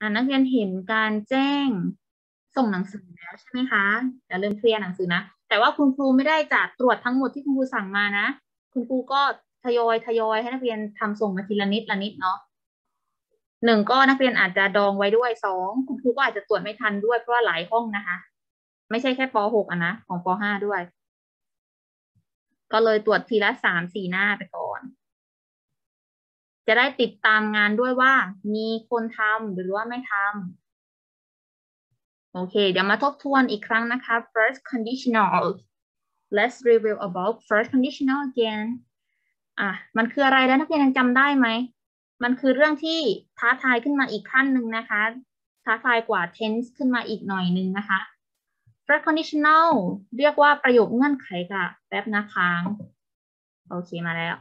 อ่านักเรียนเห็นการแจ้งส่งหนังสือแล้วใช่ไหมคะอย่าลืมเคลียร์หนังสือนะ แต่ว่าคุณครูไม่ได้จัดตรวจทั้งหมดที่คุณครูสั่งมานะ คุณครูก็ทยอยทยอยให้นักเรียนทำส่งมาทีละนิดละนิดเนาะหนึ่งก็นักเรียนอาจจะดองไว้ด้วยสองคุณครูก็อาจจะตรวจไม่ทันด้วยเพราะว่าหลายห้องนะคะ ไม่ใช่แค่ป .6 อะนะของป .5 ด้วย ก็เลยตรวจทีละสามสี่หน้าไปก่อน จะได้ติดตามงานด้วยว่า มีคนทำหรือว่าไม่ทำโอเค เดี๋ยวมาทบทวนอีกครั้งนะคะ first conditional let's review about first conditional again อะ มันคืออะไรแล้วนักเรียนยังจำได้ไหม มันคือเรื่องที่ท้าทายขึ้นมาอีกขั้นหนึ่งนะคะ ท้าทายกว่า tense ขึ้นมาอีกหน่อยนึงนะคะ first conditional เรียกว่าประโยคเงื่อนไขค่ะ แป๊บนะคะ โอเคมาแล้ว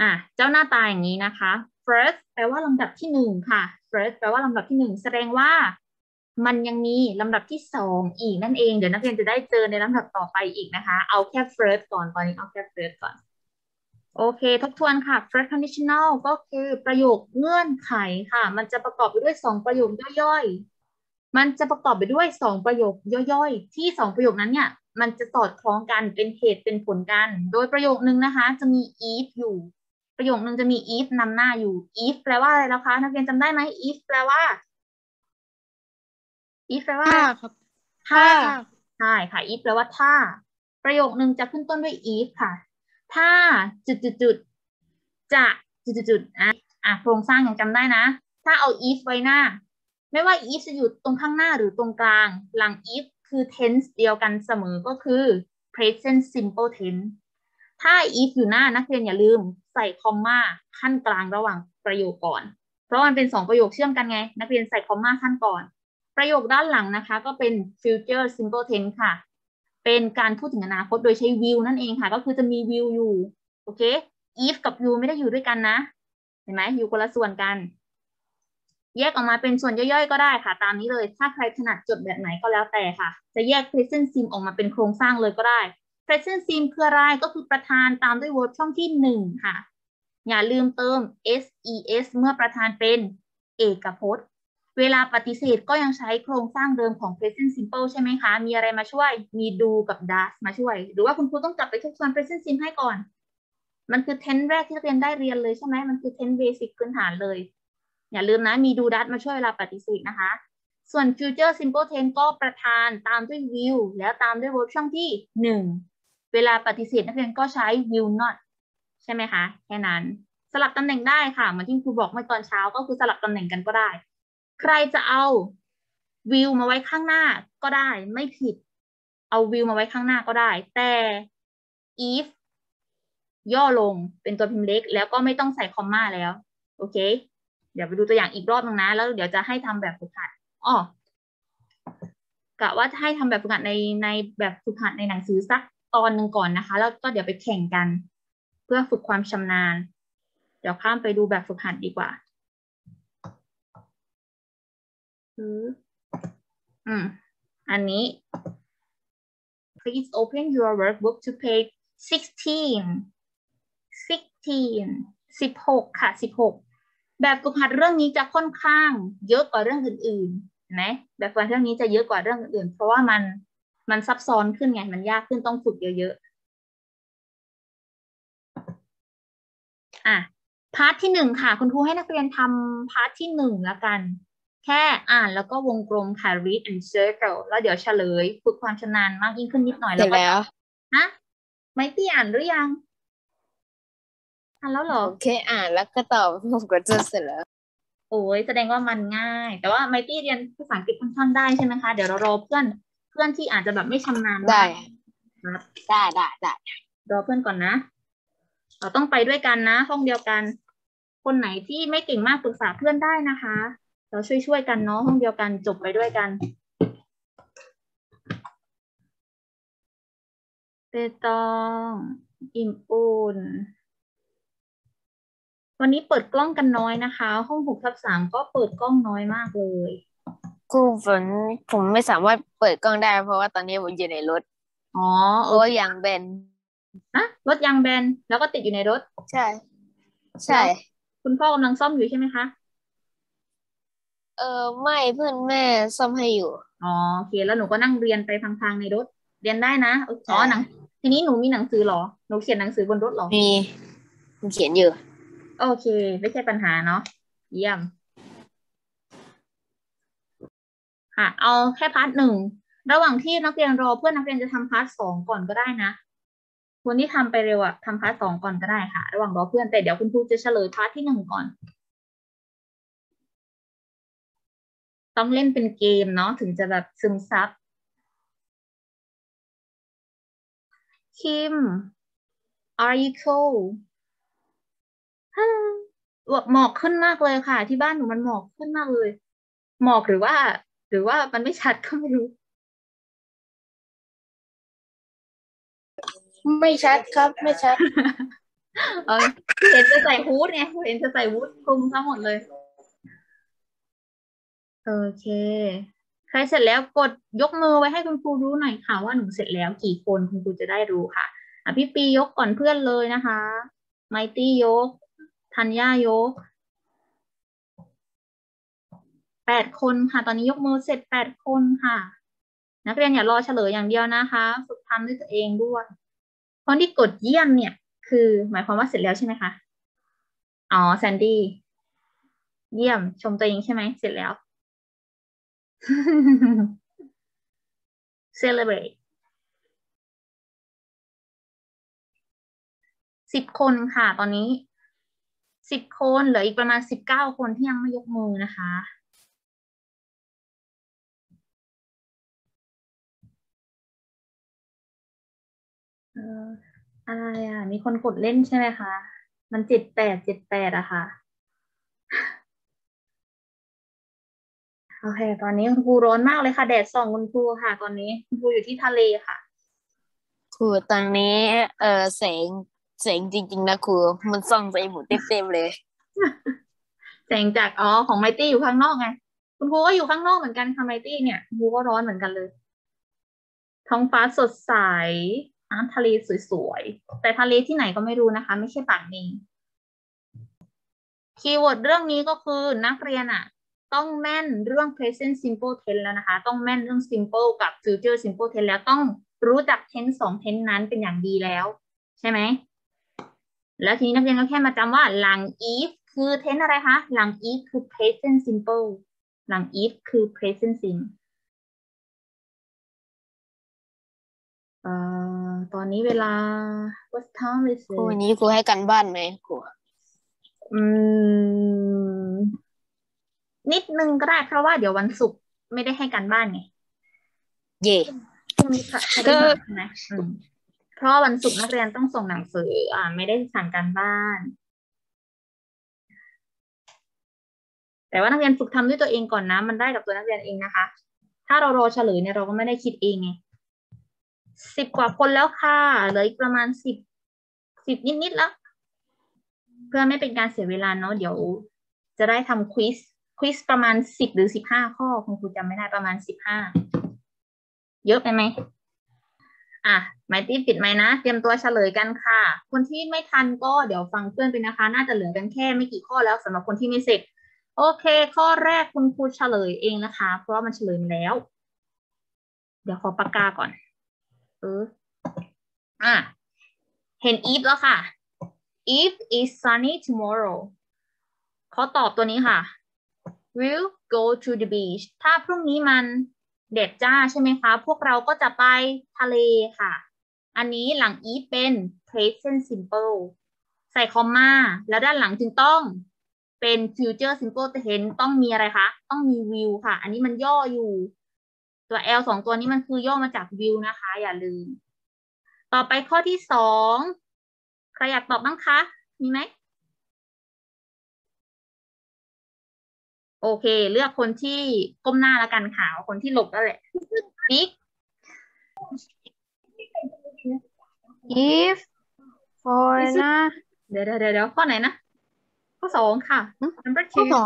อะเจ้าหน้าตาอย่างนี้นะคะ first แปลว่าลำดับที่หนึ่งค่ะ first แปลว่าลำดับที่หนึ่งแสดงว่ามันยังมีลำดับที่สองอีกนั่นเอง เดี๋ยวนักเรียนจะได้เจอในลำดับต่อไปอีกนะคะ เอาแค่ first ก่อนตอนนี้เอาแค่ first ก่อน โอเค ทบทวนค่ะ first conditional ก็คือประโยคเงื่อนไขค่ะ มันจะประกอบไปด้วยสองประโยคย่อยๆ มันจะประกอบไปด้วยสองประโยคย่อยๆ ที่สองประโยคนั้นเนี่ยมันจะสอดคล้องกันเป็นเหตุเป็นผลกัน โดยประโยคนึงนะคะ จะมี if อยู่ ประโยคนึงจะมี if นำหน้าอยู่ if แปลว่าอะไรแล้วคะ นักเรียนจำได้ไหม if แปลว่า if แปลว่าถ้าครับถ้าถ้าใช่ค่ะ if แปลว่าถ้า ประโยคนึงจะขึ้นต้นด้วย if ค่ะ ถ้าจุดจุดจุดๆจะจุดจุดจุดๆอะอะโครงสร้างยังจำได้นะ ถ้าเอา if ไว้หน้า ไม่ว่า if จะอยู่ตรงข้างหน้าหรือตรงกลาง หลัง if คือ tense เดียวกันเสมอก็คือ present simple tense ถ้า if อยู่หน้านักเรียนอย่าลืมใส่คอมมาขั้นกลางระหว่างประโยคก่อน เพราะมันเป็นสองประโยคเชื่อมกันไง นักเรียนใส่คอมมาขั้นก่อน ประโยคด้านหลังนะคะ ก็เป็น future simple tense ค่ะ เป็นการพูดถึงอนาคตโดยใช้ will นั่นเองค่ะ ก็คือจะมี will อยู่ โอเค if กับ you ไม่ได้อยู่ด้วยกันนะ เห็นไหมอยู่คนละส่วนกัน แยกออกมาเป็นส่วนย่อยๆ ก็ได้ค่ะ ตามนี้เลย ถ้าใครถนัดจดแบบไหนก็แล้วแต่ค่ะ จะแยก present sim ออกมาเป็นโครงสร้างเลยก็ได้ present sim คืออะไรก็คือประธานตามด้วย verb ช่องที่หนึ่งค่ะ อย่าลืมเติม ses เมื่อประธานเป็นเอกพจน์ เวลาปฏิเสธก็ยังใช้โครงสร้างเดิมของ present simple ใช่ไหมคะ มีอะไรมาช่วย มี do กับ does มาช่วย หรือว่าคุณครูต้องกลับไปทบทวน present sim ให้ก่อน มันคือ tense แรกที่นักเรียนได้เรียนเลยใช่ไหมมันคือ tense basic พื้นฐานเลย อย่าลืมนะ มี do does มาช่วยเวลาปฏิเสธนะคะส่วน future simple tense ก็ประธานตามด้วย will แล้วตามด้วย verb ช่องที่หนึ่ง เวลาปฏิเสธนักเรียนก็ใช้ will not ใช่ไหมคะ แค่นั้น สลับตำแหน่งได้ค่ะ เหมือนที่ครูบอกเมื่อตอนเช้าก็คือสลับตำแหน่งกันก็ได้ ใครจะเอา will มาไว้ข้างหน้าก็ได้ ไม่ผิด เอา will มาไว้ข้างหน้าก็ได้ แต่ if ย่อลงเป็นตัวพิมพ์เล็ก แล้วก็ไม่ต้องใส่คอมมาแล้ว โอเค เดี๋ยวไปดูตัวอย่างอีกรอบนึงนะ แล้วเดี๋ยวจะให้ทำแบบฝึกหัดอ้อกะว่าจะให้ทำแบบฝึกหัดในในแบบฝึกหัดในหนังสือสัก ตอนหนึ่งก่อนนะคะ แล้วก็เดี๋ยวไปแข่งกัน เพื่อฝึกความชำนาญ เดี๋ยวข้ามไปดูแบบฝึกหัดดีกว่าอืมอันนี้ please open your workbook to page sixteen sixteen สิบหกค่ะสิบหกแบบฝึกหัดเรื่องนี้จะค่อนข้างเยอะกว่าเรื่องอื่นๆเห็นไหมแบบฝึกหัดเรื่องนี้จะเยอะกว่าเรื่องอื่นๆ เพราะว่ามัน มันซับซ้อนขึ้นไง มันยากขึ้นต้องฝึกเยอะๆ อะ part ที่หนึ่งค่ะ คุณครูให้นักเรียนทำ part ที่หนึ่งแล้วกัน แค่อ่านแล้วก็วงกลมค่ะ read and circle แล้วเดี๋ยวเฉลย ฝึกความชำนาญมากยิ่งขึ้นนิดหน่อยเสร็จก็แล้วฮะไมตี้อ่านหรือยังอ่านแล้วเหรอผมแค่อ่านแล้วก็ตอบผมก็จะเสร็จแล้วโอ้ยแสดงว่ามันง่าย แต่ว่าไมตี้เรียนภาษาอังกฤษค่อนข้างได้ใช่ไหมคะ เดี๋ยวเรารอเพื่อนเพื่อนที่อาจจะแบบไม่ชำนาญมากได้ครับได้ได้ได้รอเพื่อนก่อนนะ เราต้องไปด้วยกันนะ ห้องเดียวกัน คนไหนที่ไม่เก่งมากปรึกษาเพื่อนได้นะคะ เราช่วยช่วยๆกันเนาะห้องเดียวกันจบไปด้วยกันเปตองอิ่มอุ่นวันนี้เปิดกล้องกันน้อยนะคะ ห้องหกทับสามก็เปิดกล้องน้อยมากเลย ครูฝนผมไม่สามารถเปิดกล้องได้ เพราะว่าตอนนี้ผมอยู่ในรถอ๋อเพเอราะอว่ายังเบนนะรถยางแบนแล้วก็ติดอยู่ในรถ ใช่ ใช่ คุณพ่อกำลังซ่อมอยู่ใช่ไหมคะเออไม่เพื่อนแม่ซ่อมให้อยู่อ๋อโอเค แล้วหนูก็นั่งเรียนไปพังๆในรถ เรียนได้นะอ๋อใช่หนัง ทีนี้หนูมีหนังสือเหรอหนูเขียนหนังสือบนรถเหรอมีมันเขียนอยู่โอเค ไม่ใช่ปัญหาเนาะเยี่ยม่ะเอาแค่ part หนึ่งระหว่างที่นักเรียนรอเพื่อนนักเรียนจะทำ part สองก่อนก็ได้นะคนที่ทำไปเร็วอะทำ part สองก่อนก็ได้ค่ะ ระหว่างรอเพื่อนแต่เดี๋ยวคุณครูจะเฉลย part ที่หนึ่งก่อน ต้องเล่นเป็นเกมเนาะถึงจะแบบซึมซับคิม are you cold ฮ่าหมอกขึ้นมากเลยค่ะ ที่บ้านหนูมันหมอกขึ้นมากเลย หมอกหรือว่า หรือว่ามันไม่ชัดก็ไม่รู้ ไม่ชัดครับ ไม่ชัดเออเห็นจะใส่ฮู้ดไงเห็นจะใส่ฮู้ดคลุมทั้งหมดเลย โอเค ใครเสร็จแล้วกดยกมือไว้ให้คุณครูรู้หน่อยค่ะ ว่าหนูเสร็จแล้วกี่คนคุณครูจะได้รู้ค่ะอะพี่ปียกก่อนเพื่อนเลยนะคะ ไมตี้ยก ธัญญายก แปดคนค่ะ ตอนนี้ยกมือเสร็จแปดคนค่ะ นักเรียนอย่ารอเฉลยอย่างเดียวนะคะ ฝึกทำด้วยตัวเองด้วยคนที่กดเยี่ยมเนี่ย คือ หมายความว่าเสร็จแล้วใช่ไหมคะอ๋อแซนดี้เยี่ยมชมตัวเองใช่ไหมเสร็จแล้ว celebrate สิบคนค่ะ ตอนนี้สิบคนเหลืออีกประมาณสิบเก้าคนที่ยังไม่ยกมือนะคะ อะไรอะ มีคนกดเล่นใช่ไหมคะ มันเจ็ดแปดเจ็ดแปดอะค่ะ โอเค ตอนนี้คุณครูร้อนมากเลยค่ะ แดดส่องคุณครูค่ะ ตอนนี้คุณครูอยู่ที่ทะเลค่ะ ครูตอนนี้ เออแสงแสงจริง ๆ นะครู มันส่องใส่หมูเต็มๆเลย แสงจากอ๋อของไมตี้อยู่ข้างนอกไง คุณครูก็อยู่ข้างนอกเหมือนกันค่ะไมตี้เนี่ยคุณครูก็ร้อนเหมือนกันเลย ท้องฟ้าสดใส น้ำทะเลสวยๆ แต่ทะเลที่ไหนก็ไม่รู้นะคะ ไม่ใช่ปากนีคีย์เวิร์ดเรื่องนี้ก็คือนักเรียนอะต้องแม่นเรื่อง present simple tense แล้วนะคะ ต้องแม่นเรื่อง simple กับ future simple tense แล้วต้องรู้จัก tense สอง tense นั้นเป็นอย่างดีแล้ว ใช่ไหม แล้วทีนี้นักเรียนก็แค่มาจำว่าหลัง if คือ tense อะไรคะ หลัง if คือ present simple หลัง if คือ present simple อ่อตอนนี้เวลา what time is ครู it วันนี้ครูให้กันบ้านไหมครูอืม นิดนึงก็ได้เพราะว่าเดี๋ยววันศุกร์ไม่ได้ให้การบ้านไง เย่พรุ่งนี้ค่ะพฤหัสใช่ไหมอืมเพราะวันศุกร์นักเรียนต้องส่งหนังสือ อ่า ไม่ได้สั่งการบ้าน แต่ว่านักเรียนฝึกทำด้วยตัวเองก่อนนะ มันได้กับตัวนักเรียนเองนะคะ ถ้าเรารอเฉลยเนี่ยเราก็ไม่ได้คิดเองไง สิบกว่าคนแล้วค่ะ เหลืออีกประมาณสิบสิบนิด ๆ แล้ว เพื่อไม่เป็นการเสียเวลาเนาะเดี๋ยว จะได้ทำควิสควิสประมาณสิบหรือสิบห้าข้อคุณครูจำไม่ได้ประมาณสิบห้าเยอะไปไหมอะหมายตีปิดไหมนะ เตรียมตัวเฉลยกันค่ะ คนที่ไม่ทันก็เดี๋ยวฟังเพื่อนไปนะคะ น่าจะเหลือกันแค่ไม่กี่ข้อแล้วสำหรับคนที่ไม่เสร็จ โอเค ข้อแรกคุณครูเฉลยเองนะคะ เพราะว่ามันเฉลยมาแล้ว เดี๋ยวขอปากกาก่อน เอออะเห็น if แล้วค่ะ if is sunny tomorrow เขาตอบตัวนี้ค่ะ will go to the beach ถ้าพรุ่งนี้มันแดดจ้าใช่ไหมคะ พวกเราก็จะไปทะเลค่ะ อันนี้หลัง if เป็น present simple ใส่คอมมา แล้วด้านหลังจึงต้องเป็น future simple tense ต้องมีอะไรคะ ต้องมี will ค่ะ อันนี้มันย่ออยู่ ตัว L สองตัวนี้มันคือย่อมาจาก will นะคะ อย่าลืม ต่อไปข้อที่สองใครอยากตอบบ้างคะ มีไหมโอเค เลือกคนที่ก้มหน้าแล้วกันค่ะเอาคนที่หลบแล้วแหละบิ๊ก if for นะเดี๋ยวเดี๋ยวเดี๋ยวข้อไหนนะ ข้อสองค่ะ number ข้อ two ต่อ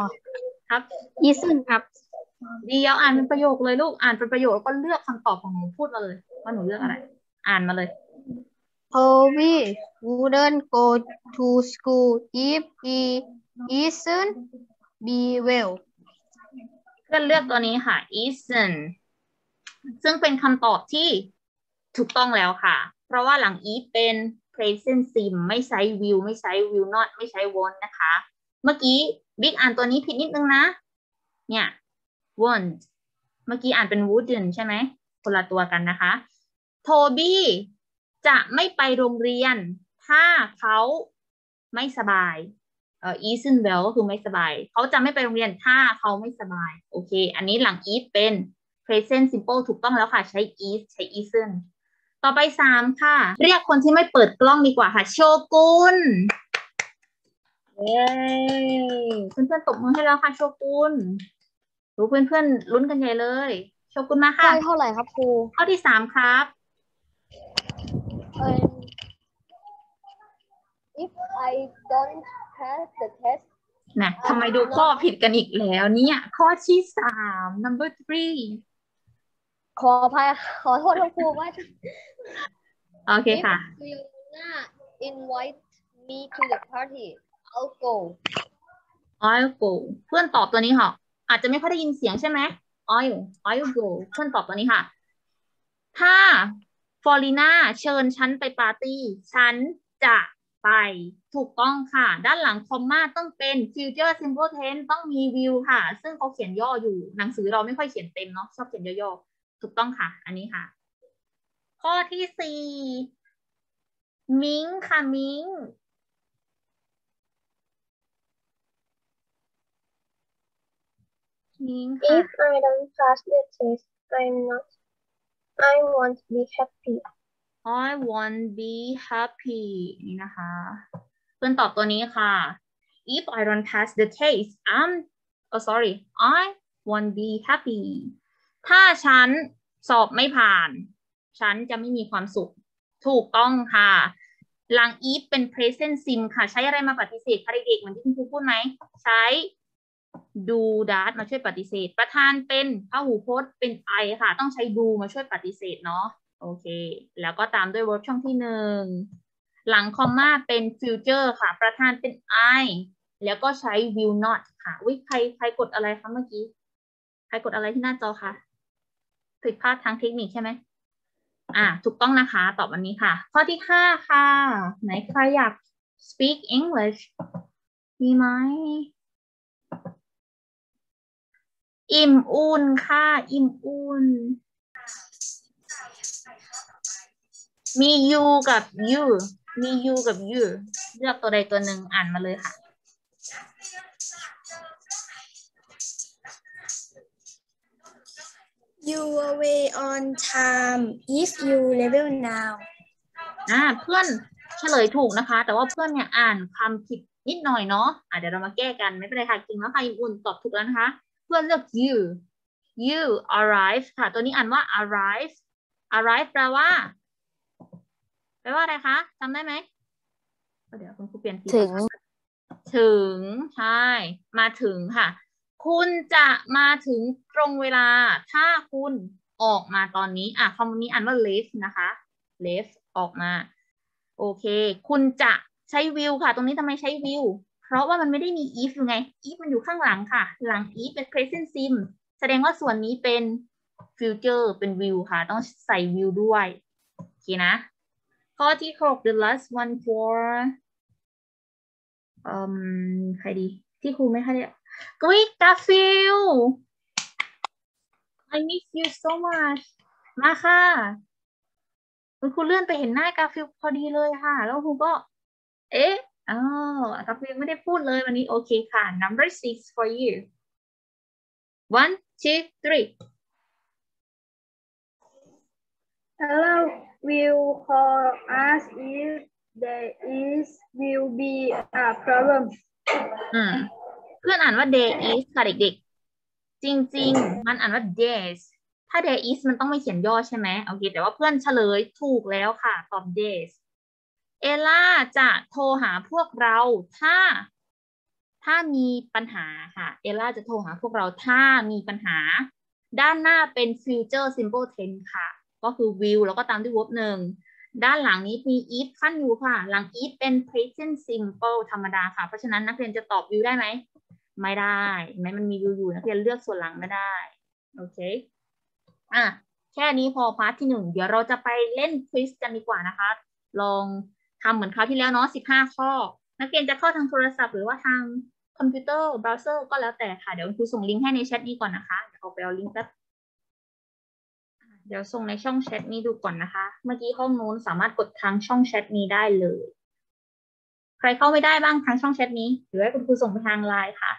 ครับ isn't ครับ เดียวอ่านเป็นประโยคเลยลูกอ่านเป็นประโยคแล้วก็เลือกคำตอบของหนูพูดมาเลยว่าหนูเลือกอะไร อ่านมาเลย Toby wouldn't go to school if he isn't be well พื่อนเลือกตัวนี้ค่ะ isn't ซึ่งเป็นคำตอบที่ถูกต้องแล้วค่ะ เพราะว่าหลัง is เป็น present sim ไม่ใช้ will ไม่ใช้ will not ไม่ใช้ won't นะคะ เมื่อกี้บิ๊กอ่านตัวนี้ผิดนิดนึงนะ เนี่ย won't เมื่อกี้อ่านเป็น wouldn't ใช่ไหมคนละตัวกันนะคะ โทบี้จะไม่ไปโรงเรียน ถ้าเขาไม่สบายเอ่อ isn't well ก็คือไม่สบาย เขาจะไม่ไปโรงเรียนถ้าเขาไม่สบาย โอเค อันนี้หลัง is เป็น present simple ถูกต้องแล้วค่ะ ใช้ is ใช้ isn't ต่อไปสามค่ะ เรียกคนที่ไม่เปิดกล้องดีกว่าค่ะ โชกุนเย้เพื่อนๆตบมือให้แล้วค่ะ โชกุน รู้เพื่อนๆลุ้นกันใหญ่เลยโชกุนมาข้อค่ะเท่าไหร่ครับครูข้อที่สามครับเอ่อ if I don't pass the test นะทำไมดูข้อผิดกันอีกแล้วเนี่ย ข้อที่สาม number three ขออภัยขอโทษครับครูว่า โอเคค่ะ If Fiona invite me to the party I'll go I'll go เพื่อนตอบตัวนี้ค่ะอาจจะไม่ค่อยได้ยินเสียงใช่ไหม I'll I'll go เพื่อนตอบตัวนี้ค่ะ ถ้าฟอรีนาเชิญฉันไปปาร์ตี้ ฉันจะไป ถูกต้องค่ะ ด้านหลังคอมมาต้องเป็น future simple tense ต้องมี will ค่ะ ซึ่งเขาเขียนย่ออยู่ หนังสือเราไม่ค่อยเขียนเต็มเนาะ ชอบเขียนย่อๆ ถูกต้องค่ะ อันนี้ค่ะ ข้อที่สี่มิงค่ะมิง มิงค่ะ If I don't pass the test, I'm not. I won't be happy. I want be happy นี่นะคะ เพื่อนตอบตัวนี้ค่ะ If I don't pass the test I'm oh sorry I won't be happy ถ้าฉันสอบไม่ผ่าน ฉันจะไม่มีความสุข ถูกต้องค่ะ หลัง if เป็น present sim ค่ะ ใช้อะไรมาปฏิเสธคะเด็กๆเหมือนที่คุณครูพูดไหม ใช้ do that มาช่วยปฏิเสธ ประธานเป็นพหูพจน์เป็น I ค่ะ ต้องใช้ do มาช่วยปฏิเสธเนาะโอเค แล้วก็ตามด้วย verb ช่องที่หนึ่งหลังคอมมาเป็น future ค่ะ ประธานเป็น I แล้วก็ใช้ will not ค่ะวิใครใครกดอะไรคะเมื่อกี้ ใครกดอะไรที่หน้าจอคะผิดพลาดทางเทคนิคใช่ไหมอ่าถูกต้องนะคะ ตอบวันนี้ค่ะ ข้อที่ห้าค่ะ ไหนใครอยาก speak English มีไหม อิ่มอุ่นค่ะ อิ่มอุ่น มี you กับ you มี you กับ you เลือกตัวใดตัวหนึ่งอ่านมาเลยค่ะ You away on time if you level now. อ่าเพื่อนเฉลยถูกนะคะ แต่ว่าเพื่อนเนี่ยอ่านคำผิดนิดหน่อยเนาะอะเดี๋ยวเรามาแก้กันไม่เป็นไรค่ะจริงแล้วค่ะอิ่มอุ่นตอบถูกแล้วนะคะเพื่อนเลือก you you arrive ค่ะ ตัวนี้อ่านว่า arrive arrive แปลว่า แปลว่าอะไรคะจำได้ไหมเดี๋ยวคุณครูเปลี่ยนทีถึง ถึง ใช่ มาถึงค่ะ คุณจะมาถึงตรงเวลา ถ้าคุณออกมาตอนนี้ อะคำนี้อ่านว่า leave นะคะ leave ออกมา โอเค คุณจะใช้ will ค่ะ ตรงนี้ทำไมใช้ will เพ ราะว่ามันไม่ได้มี if อยู่ไง if มันอยู่ข้างหลังค่ะ หลัง if เป็น present simple แสดงว่าส่วนนี้เป็น future เป็น will ค่ะ ต้องใส่ will ด้วย โอเคนะ ข้อที่หก the last one for อืมใครดี ที่ครูไม่ให้ได้กริกกาฟิล I miss you so much มาค่ะ คุณครูเลื่อนไปเห็นหน้ากาฟิลพอดีเลยค่ะ แล้วครูก็ เอ๊ะ อ๋อกาฟิลไม่ได้พูดเลยวันนี้โอเคค่ะ number six for you one two three Hello will call us if there is will be a problem. อืมเพื่อนอ่านว่า there is ค่ะเด็กๆ จริง ๆ มันอ่านว่า days ถ้า there is มันต้องไม่เขียนย่อใช่ไหมโอเค แต่ว่าเพื่อนเฉลยถูกแล้วค่ะตอบ days เอล่าจะโทรหาพวกเราถ้า ถ้ามีปัญหาค่ะ เอล่าจะโทรหาพวกเราถ้ามีปัญหา ด้านหน้าเป็น future simple tense ค่ะ ก็คือ will แล้วก็ตามด้วย verb หนึ่ง ด้านหลังนี้มี if ขั้นอยู่ค่ะ หลัง if เป็น present simple ธรรมดาค่ะ เพราะฉะนั้นนักเรียนจะตอบ will ได้ไหม ไม่ได้ไหมมันมีอยู่อยู่นักเรียนเลือกส่วนหลังไม่ได้ โอเค อะ แค่นี้พอ part ที่หนึ่ง เดี๋ยวเราจะไปเล่น quiz กันดีกว่านะคะ ลอง ทำเหมือนคราวที่แล้วเนาะสิบห้าข้อ นักเรียนจะเข้าทางโทรศัพท์หรือว่าทางคอมพิวเตอร์เบราว์เซอร์ก็แล้วแต่ค่ะ เดี๋ยวครูส่งลิงก์ให้ในแชทนี้ก่อนนะคะเดี๋ยวเอาไปเอาลิงก์แป๊บเดี๋ยวส่งในช่องแชทนี้ดูก่อนนะคะ เมื่อกี้ห้องนู้นสามารถกดทางช่องแชทนี้ได้เลย ใครเข้าไม่ได้บ้างทางช่องแชทนี้ หรือให้คุณครูส่งไปทางไลน์ค่ะ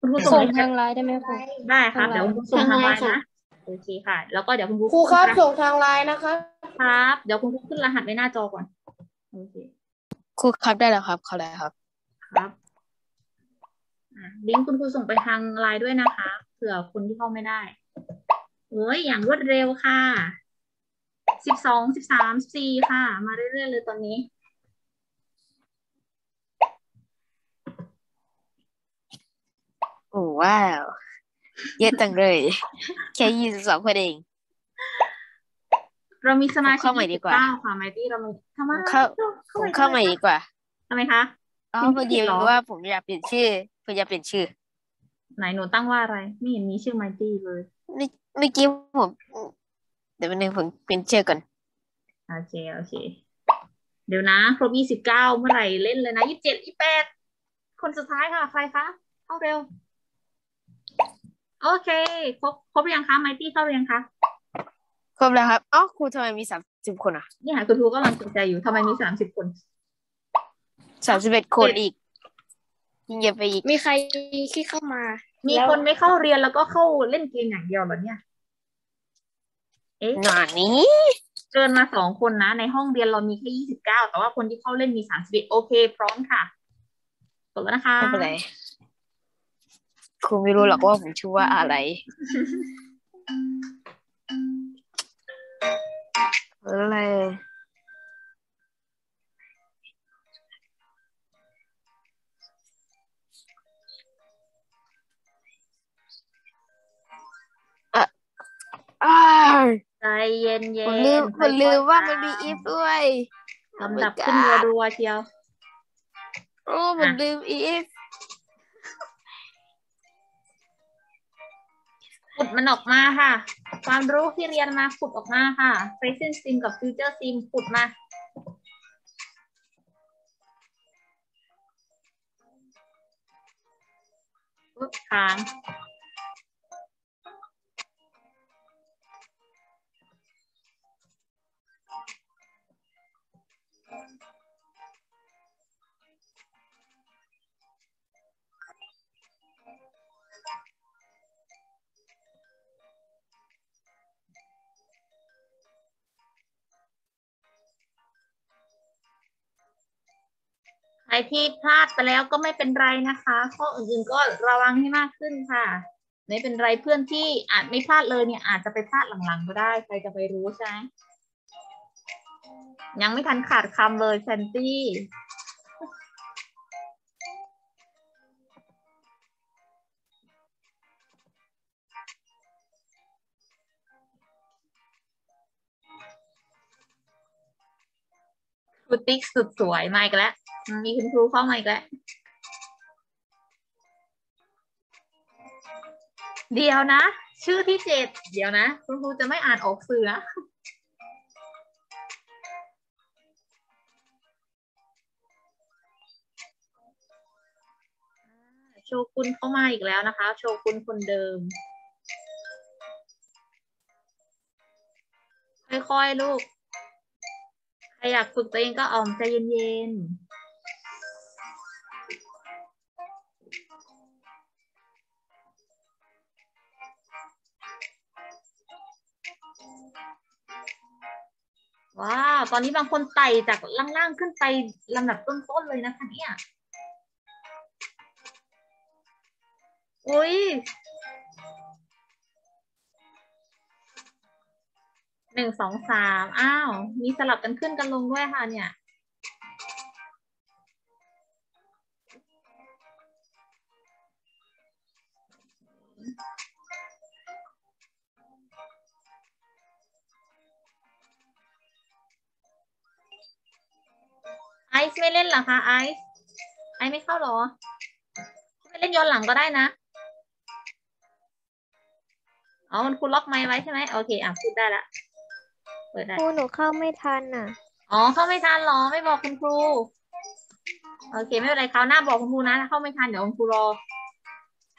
คุณครูส่งส่งในแชทาทงไลน์ได้ไหมครูได้ครับทางไลน์เดี๋ยวคุณครูส่งทางไลน์ทางไลน์ค่ะนะโอเคค่ะ แล้วก็เดี๋ยวคุณครูครูครับขึ้นส่งทางไลน์นะคะครับ เดี๋ยวคุณครูขึ้นรหัสไว้หน้าจอก่อน โอเคครูครับได้แล้วครับเขาแล้วครับ ครับอะลิงก์คุณครูส่งไปทางไลน์ด้วยนะคะเผื่อคนที่เข้าไม่ได้โอ้ยอย่างรวดเร็วค่ะสิบสองสิบสามสิบสี่ค่ะ มาเรื่อยๆเลยตอนนี้โอ้ว้าว เยอะจังเลย แค่ยี่สิบสองคนเอง เรามีสมาชิกเข้าใหม่ดีกว่าเก้าค่ะไมตี้เรามีทำไมผมเข้าผมเข้าใหม่ดีกว่าทำไมคะอ๋อเป็นพอดีเหรอว่าผมอยากเปลี่ยนชื่อผมอยากเปลี่ยนชื่อ ไหนหนูตั้งว่าอะไร ไม่เห็นมีชื่อไมตี้เลยเมื่อเมื่อกี้ผมเดี๋ยววันหนึ่งผมเปลี่ยนชื่อก่อนโอเคโอเค เดี๋ยวนะครบยี่สิบเก้าเมื่อไหร่เล่นเลยนะยี่สิบเจ็ดยี่แปดคนสุดท้ายค่ะ ใครคะเข้าเร็ว โอเค ครบครบหรือยังคะไมตี้เข้าหรือยังคะ ครบแล้วครับอ๋อครูทำไมมีสามสิบคนอะนี่ค่ะคุณครูก็กำลังสนใจอยู่ทำไมมีสามสิบคนสามสิบเอ็ดคนอีกยิ่งเยอะไปอีกมีใครที่เข้ามา มีแล้วคนไม่เข้าเรียนแล้วก็เข้าเล่นเกมอย่างเดียวเหรอเนี่ย เอ๊ะหนานี้เกินมาสองคนนะ ในห้องเรียนเรามีแค่ยี่สิบเก้าแต่ว่าคนที่เข้าเล่นมีสามสิบเอ็ดโอเค พร้อมค่ะกดแล้วนะคะไม่เป็นไรครูไม่รู้หรอกว่าผมชื่อว่าอะไร อะไรอะอ้าวใจเย็นเย็ผนมลืมผมลืมว่ามันมีอีฟด้วย ลำดับขึ้นรัวๆเชียว โอ้ผมลืมอี ขุดมันออกมาค่ะ ความรู้ที่เรียนมาขุดออกมาค่ะ present sim กับ future sim ขุดมาค้าง รที่พลาดไปแล้วก็ไม่เป็นไรนะคะ ข้ออื่นๆก็ระวังให้มากขึ้นค่ะไม่เป็นไรเพื่อนที่อาจไม่พลาดเลยเนี่ยอาจจะไปพลาดหลังๆก็ได้ ใครจะไปรู้ใช่ไหมยังไม่ทันขาดคำเลยแซนตี้ครูติ๊กสุดสวยมาอีกแล้ว มีคุณครูเข้ามาอีกแล้ว เดี๋ยวนะ ชื่อที่เจ็ดเดี๋ยวนะ คุณครูจะไม่อ่านออกสื่อนะโชกุนเข้ามาอีกแล้วนะคะ โชกุนคนเดิม ค่อยๆ ลูก ใครอยากฝึกตัวเองก็ออมใจเย็นๆ ตอนนี้บางคนไต่จากล่างๆขึ้นไปลำดับต้นๆเลยนะคะเนี่ยอุ้ยหนึ่งสองสามอ้าว มีสลับกันขึ้นกันลงด้วยค่ะเนี่ย ไอซ์ไม่เล่นเหรอคะไอซ์ไอซ์ไม่เข้าเหรอไม่เล่นล่นย้อนหลังก็ได้นะอ๋อมันคุณล็อกไมค์ไว้ใช่ไหมโอเคอะพูดได้ละเปิดได้ครูหนูเข้าไม่ทันอะอ๋อเข้าไม่ทันเหรอไม่บอกคุณครูโอเค ไม่เป็นไรคราวหน้าบอกคุณครูนะถ้าเข้าไม่ทันเดี๋ยวคุณครูรอ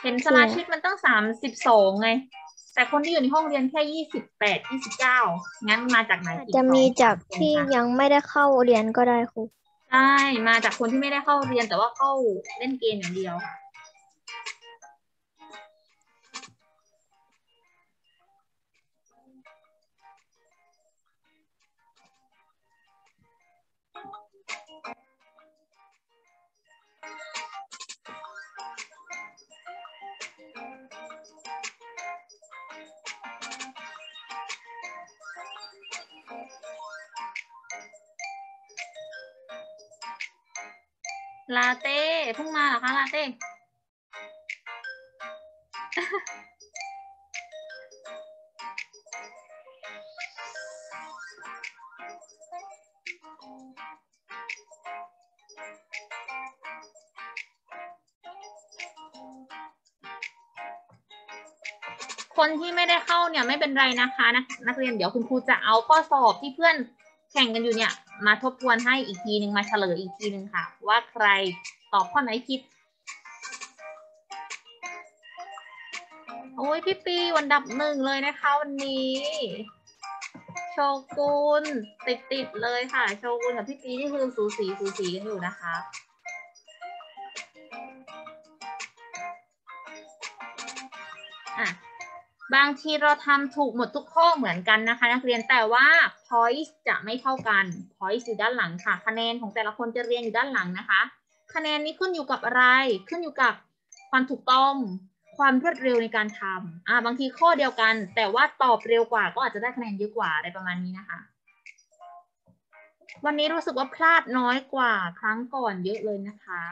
เห็นสมาชิกมันตั้งสามสิบสองไง แต่คนที่อยู่ในห้องเรียนแค่ยี่สิบแปดยี่สิบเก้างั้นมาจากไหนอาจอีจะสองมีจากคนที่คะยังไม่ได้เข้าเรียนก็ได้ครู ใช่ มาจากคนที่ไม่ได้เข้าเรียนแต่ว่าเข้าเล่นเกมอย่างเดียวค่ะ ลาเต้เพิ่งมาเหรอคะลาเต้ คนที่ไม่ได้เข้าเนี่ยไม่เป็นไรนะคะนักนักเรียนเดี๋ยวคุณครูจะเอาข้อสอบที่เพื่อนแข่งกันอยู่เนี่ย มาทบทวนให้อีกทีหนึ่งมาเฉลยอีกทีหนึ่งค่ะ ว่าใครตอบข้อไหนผิด โอ้ยพี่ปีวันดับหนึ่งเลยนะคะวันนี้ โชกุนติดติดๆเลยค่ะ โชกุนกับพี่ปีนี่คือสูสีสูสีกันอยู่นะคะ บางทีเราทำถูกหมดทุกข้อเหมือนกันนะคะ นักเรียนแต่ว่า point จะไม่เท่ากัน point อยู่ด้านหลังค่ะ คะแนนของแต่ละคนจะเรียงอยู่ด้านหลังนะคะ คะแนนนี้ขึ้นอยู่กับอะไร ขึ้นอยู่กับความถูกต้องความรวดเร็วในการทำอ่าบางทีข้อเดียวกัน แต่ว่าตอบเร็วกว่าก็อาจจะได้คะแนนเยอะกว่าอะไรประมาณนี้นะคะ วันนี้รู้สึกว่าพลาดน้อยกว่าครั้งก่อนเยอะเลยนะคะ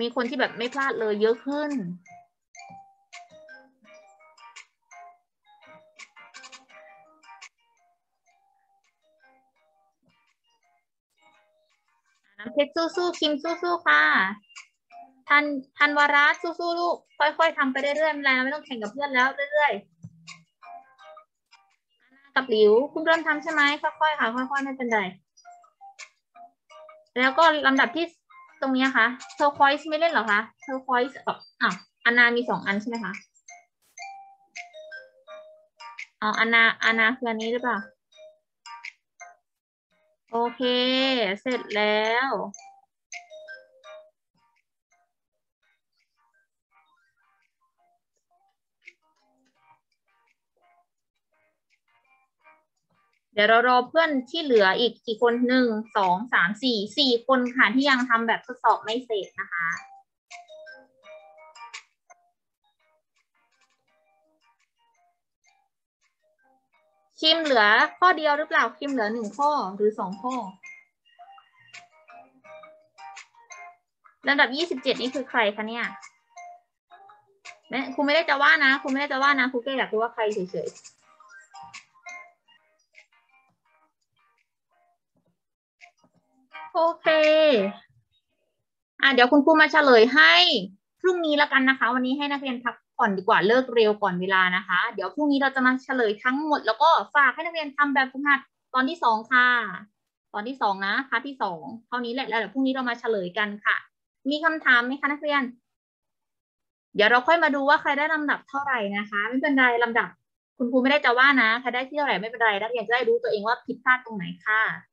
มีคนที่แบบไม่พลาดเลยเยอะขึ้น น้ำเพชรสู้ๆคิมสู้ๆค่ะทันทันวระสู้ๆลูกค่อยๆทำไปเรื่อยๆไม่เป็นไม่ต้องแข่งกับเพื่อนแล้วเรื่อยๆกับหลิวคุณเริ่มทำใช่ไหมค่อยๆค่ะค่อยๆไม่เป็นไรแล้วก็ลำดับที่ตรงนี้ค่ะเทอร์ควอยส์ไม่เล่นหรอคะเทอร์ควอยส์กับอะอานามีสองอันใช่ไหมคะอ๋ออานาอานาคืออันนี้หรือเปล่า โอเค เสร็จแล้ว เดี๋ยวเรารอเพื่อนที่เหลืออีกกี่คนหนึ่งสองสามสี่สี่คนค่ะที่ยังทำแบบทดสอบไม่เสร็จนะคะ คิมเหลือข้อเดียวหรือเปล่าคิมเหลือหนึ่งข้อหรือสองข้อลำดับยี่สิบเจ็ดนี่คือใครคะเนี่ยแม่ครูไม่ได้จะว่านะครูไม่ได้จะว่านะครูแค่อยากรู้ว่าใครเฉยๆโอเคอะเดี๋ยวคุณครูมาเฉลยให้พรุ่งนี้แล้วกันนะคะ วันนี้ให้นักเรียนพัก ผ่อนดีกว่าเลิกเร็วก่อนเวลานะคะ เดี๋ยวพรุ่งนี้เราจะมาเฉลยทั้งหมด แล้วก็ฝากให้นักเรียนทำแบบฝึกหัดตอนที่สองค่ะ ตอนที่สองนะพาร์ทที่สองเท่านี้แหละแล้วเดี๋ยวพรุ่งนี้เรามาเฉลยกันค่ะ มีคำถามไหมคะนักเรียน เดี๋ยวเราค่อยมาดูว่าใครได้ลำดับเท่าไหร่นะคะ ไม่เป็นไรลำดับ คุณครูไม่ได้จะว่านะใครได้ที่เท่าไหร่ไม่เป็นไรนักเรียนจะได้รู้ตัวเองว่าผิดพลาดตรงไหนค่ะ